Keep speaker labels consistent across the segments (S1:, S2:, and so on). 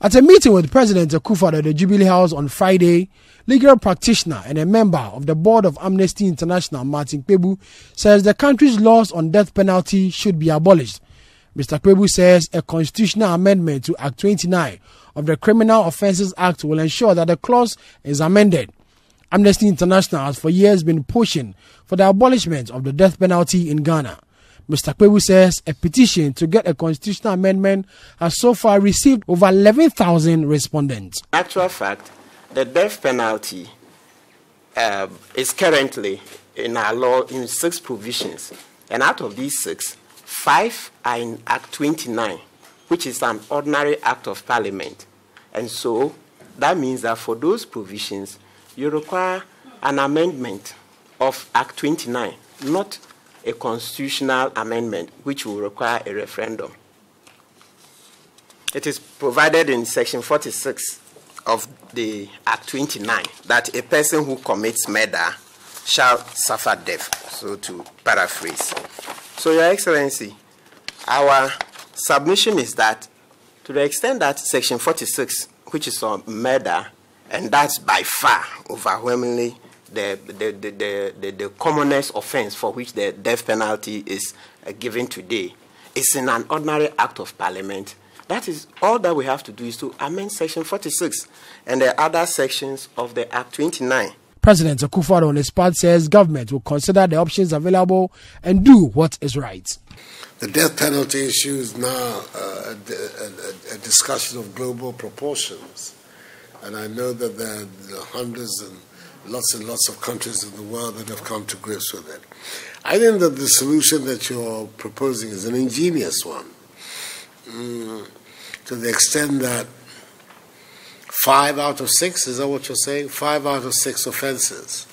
S1: At a meeting with President Akufo at the Jubilee House on Friday, legal practitioner and a member of the board of Amnesty International, Martin Kpebu, says the country's laws on death penalty should be abolished. Mr. Kpebu says a constitutional amendment to Act 29 of the Criminal Offences Act will ensure that the clause is amended. Amnesty International has for years been pushing for the abolishment of the death penalty in Ghana. Mr. Kpebu says a petition to get a constitutional amendment has so far received over 11,000 respondents.
S2: Actual fact, the death penalty uh, is currently in our law in six provisions, and out of these six, five are in Act 29, which is an ordinary act of parliament. And so that means that for those provisions, you require an amendment of Act 29, not a constitutional amendment which will require a referendum. It is provided in Section 46 of the Act 29 that a person who commits murder shall suffer death, so to paraphrase. So, Your Excellency, our submission is that to the extent that Section 46, which is on murder, and that's by far overwhelmingly the, the, the, the, the commonest offense for which the death penalty is uh, given today is in an ordinary act of parliament. That is all that we have to do is to amend section 46 and the other sections of the Act 29.
S1: President Akufo on his part says government will consider the options available and do what is right.
S3: The death penalty issue is now uh, a, a, a, discussion of global proportions. And I know that there are hundreds and lots and lots of countries in the world that have come to grips with it. I think that the solution that you're proposing is an ingenious one, mm, to the extent that five out of six, is that what you're saying? Five out of six offenses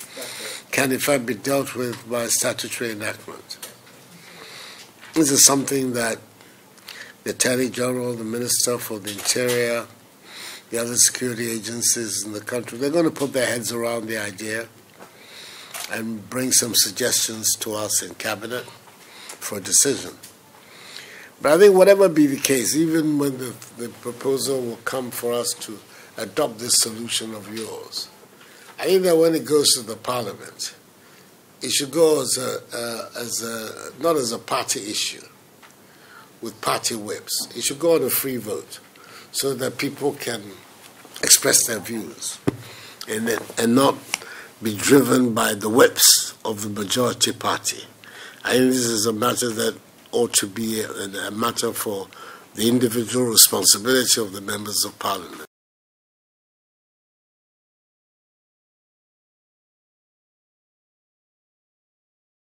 S3: can in fact be dealt with by statutory enactment. This is something that the Attorney General, the Minister for the Interior, the other security agencies in the country, they're going to put their heads around the idea and bring some suggestions to us in cabinet for a decision. But I think whatever be the case, even when the, the proposal will come for us to adopt this solution of yours, I think that when it goes to the parliament, it should go as a, uh, as a not as a party issue with party whips. It should go on a free vote so that people can express their views and, and not be driven by the whips of the majority party. I think this is a matter that ought to be a, a matter for the individual responsibility of the members of parliament.